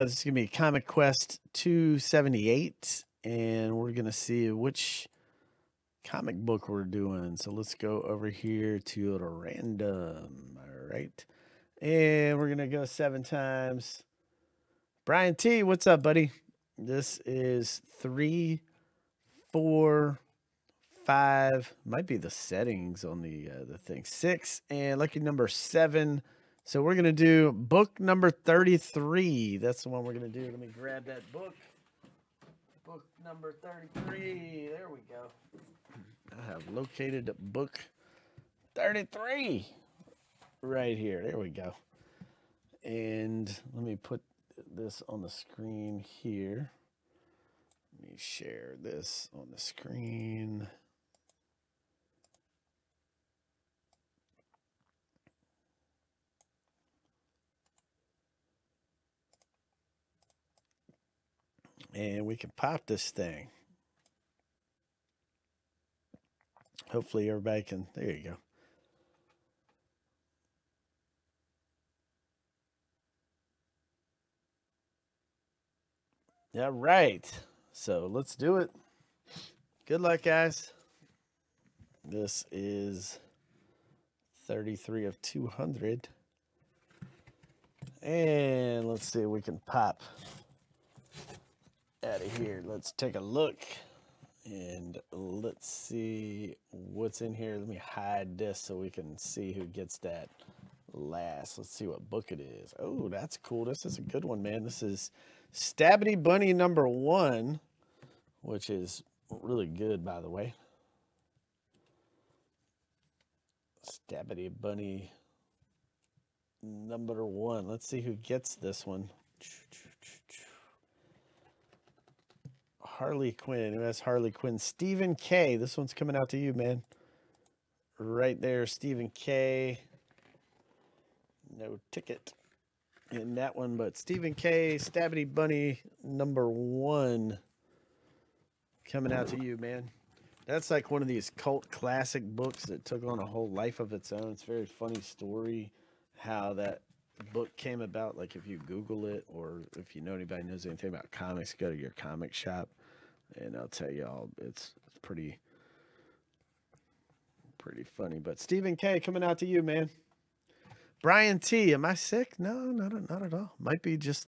this is gonna be Comic Quest 278, and we're gonna see which comic book we're doing. So let's go over here to the random. All right. And we're gonna go seven times. Brian T, what's up, buddy? This is three, four, five. Might be the settings on the uh, the thing. Six and lucky number seven. So we're gonna do book number thirty-three. That's the one we're gonna do. Let me grab that book. Book number thirty-three. There we go. I have located book thirty-three right here. There we go. And let me put this on the screen here. Let me share this on the screen. And we can pop this thing. Hopefully everybody can, there you go. Yeah, right. So let's do it. Good luck, guys. This is 33 of 200. And let's see if we can pop out of here. Let's take a look. And let's see what's in here. Let me hide this so we can see who gets that last. Let's see what book it is. Oh, that's cool. This is a good one, man. This is Stabbity Bunny number one, which is really good, by the way. Stabbity Bunny number one. Let's see who gets this one. Harley Quinn. Who has Harley Quinn? Stephen K. This one's coming out to you, man. Right there, Stephen K. No ticket in that one, but Stephen K. Stabbity Bunny number one coming out to you, man. That's like one of these cult classic books that took on a whole life of its own. It's very funny story how that book came about. Like if you Google it or if you know anybody knows anything about comics, go to your comic shop and I'll tell you all it's, it's pretty pretty funny. But Stephen K coming out to you, man. Brian T, am I sick? No, not not at all. Might be just